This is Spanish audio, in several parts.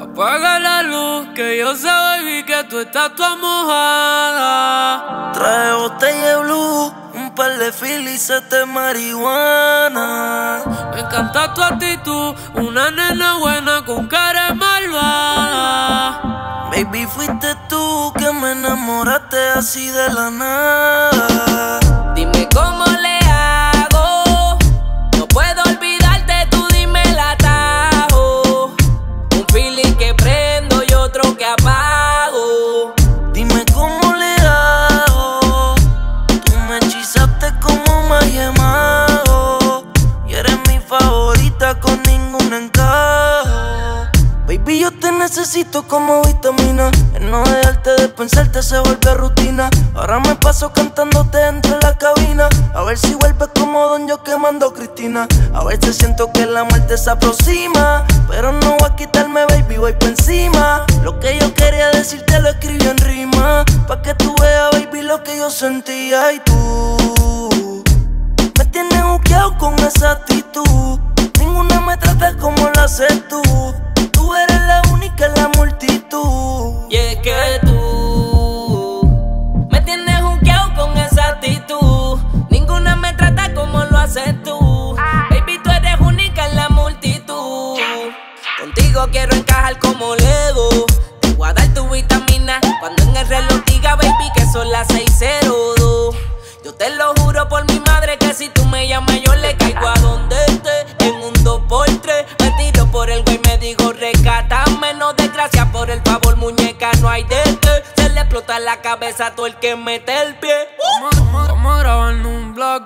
Apaga la luz, que yo sé, baby, que tú estás toda mojada. Trae botella blue, un par de filis de marihuana. Me encanta tu actitud, una nena buena con cara malvada. Baby, fuiste tú que me enamoraste así de la nada. Necesito como vitamina. El no dejarte de pensarte se vuelve rutina. Ahora me paso cantándote dentro de la cabina. A ver si vuelves como Don Yo quemando Cristina. A veces siento que la muerte se aproxima. Pero no voy a quitarme, baby, voy por encima. Lo que yo quería decirte lo escribí en rima. Pa' que tú veas, baby, lo que yo sentía. Y tú me tienes buqueado con esa actitud. Ninguna me trata como la haces. Tú Contigo quiero encajar como Lego. Te voy a dar tu vitamina cuando en el reloj diga, baby, que son las 602. Yo te lo juro por mi madre que si tú me llamas yo le caigo a donde esté En un 2x3 me tiro por el güey me digo recátame No desgracia por el favor muñeca no hay de este Se le explota la cabeza a todo el que mete el pie un vlog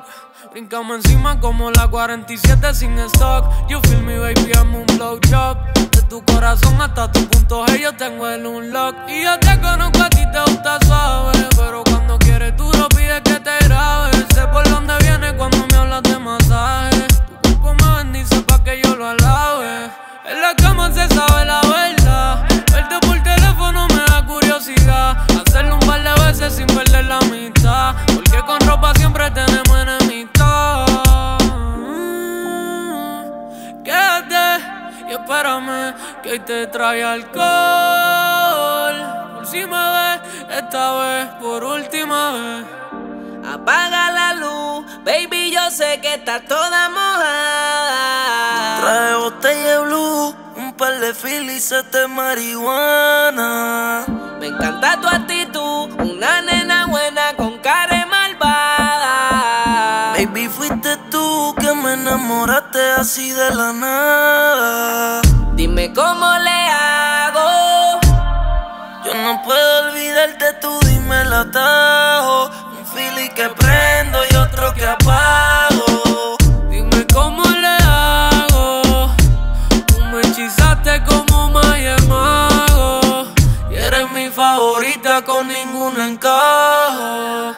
Brincamos encima como la 47 sin stock. You feel me baby, I'm un blowjob. De tu corazón hasta tu punto G yo tengo el unlock Y yo te conozco a ti te gusta suave Pero cuando quieres tú lo pides que te grabe. Sé por dónde viene cuando me hablas de masaje. Tu cuerpo me bendice pa' que yo lo alabe. En la cama se sabe la verdad. Verte por teléfono me da curiosidad. Hacerlo un par de veces sin perder la mitad Porque con ropa siempre tenemos espérame que hoy te trae alcohol Por si me ves esta vez por última vez Apaga la luz, baby, yo sé que estás toda mojada. Trae botella blue, un par de filis de marihuana. Me encanta tu actitud, una nena buena con cara malvada. Baby, fuiste tú que me enamoraste así de la nada. Tú dime el atajo feeling que prendo y otro que apago. Dime cómo le hago. Tú me hechizaste como Maya Mago. Y eres mi favorita con ningún encaje.